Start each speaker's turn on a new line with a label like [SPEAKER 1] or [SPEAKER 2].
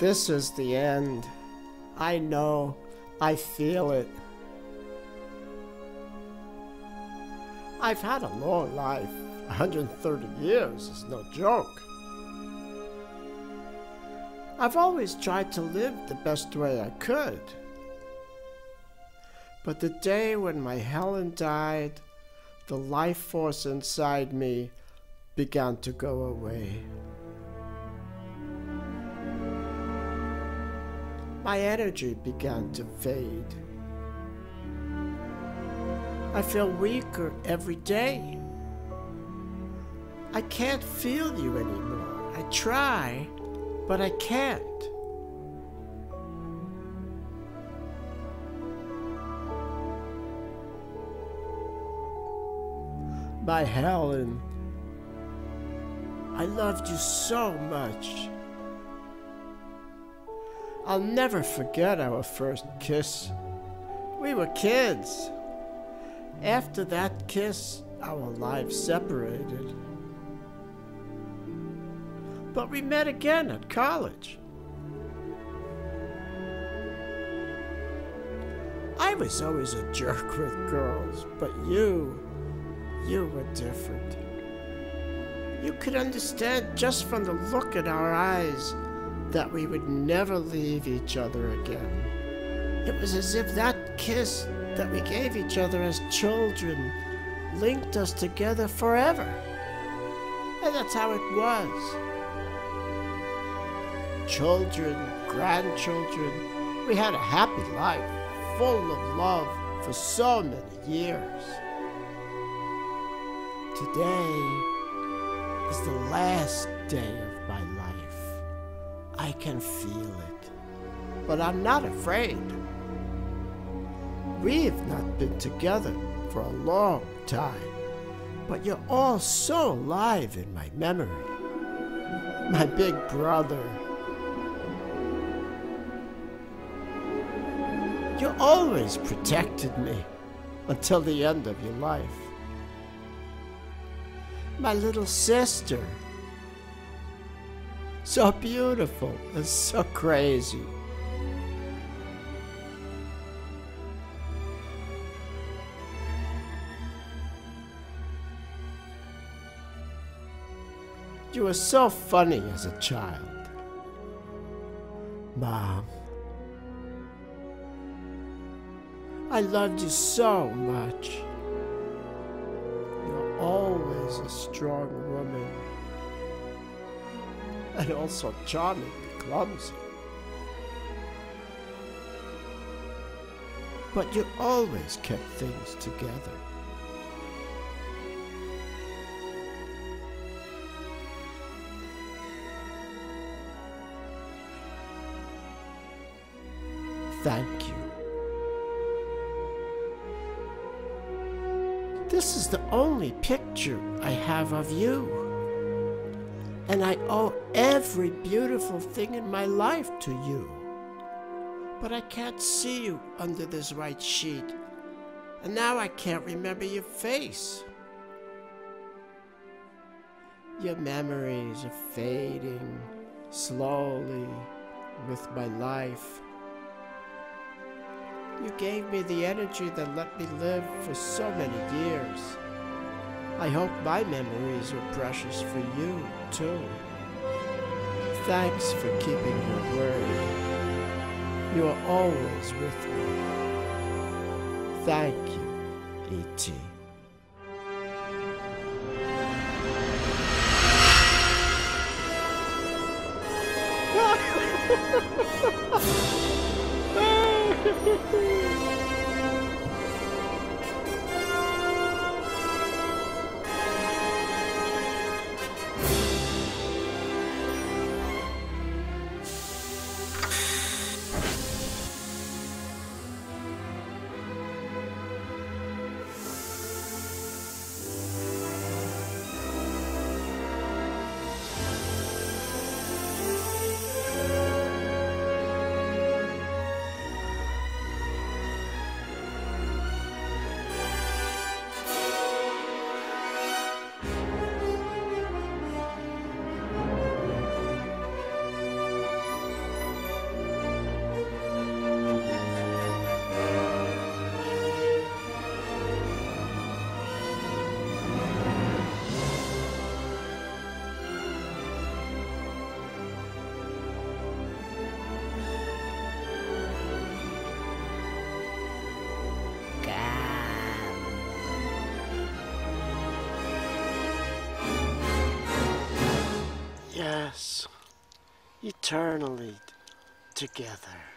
[SPEAKER 1] This is the end. I know. I feel it. I've had a long life. 130 years is no joke. I've always tried to live the best way I could. But the day when my Helen died, the life force inside me began to go away. My energy began to fade. I feel weaker every day. I can't feel you anymore. I try, but I can't. My Helen, I loved you so much. I'll never forget our first kiss. We were kids. After that kiss, our lives separated. But we met again at college. I was always a jerk with girls, but you, you were different. You could understand just from the look in our eyes that we would never leave each other again. It was as if that kiss that we gave each other as children linked us together forever. And that's how it was. Children, grandchildren, we had a happy life, full of love for so many years. Today is the last day of my life. I can feel it, but I'm not afraid. We've not been together for a long time, but you're all so alive in my memory. My big brother. You always protected me until the end of your life. My little sister. So beautiful and so crazy. You were so funny as a child. Mom. I loved you so much. You're always a strong woman. And also charming, clumsy. But you always kept things together. Thank you. This is the only picture I have of you. And I owe every beautiful thing in my life to you. But I can't see you under this white sheet. And now I can't remember your face. Your memories are fading slowly with my life. You gave me the energy that let me live for so many years. I hope my memories are precious for you, too. Thanks for keeping your word. You are always with me. Thank you, E.T. Yes, eternally together.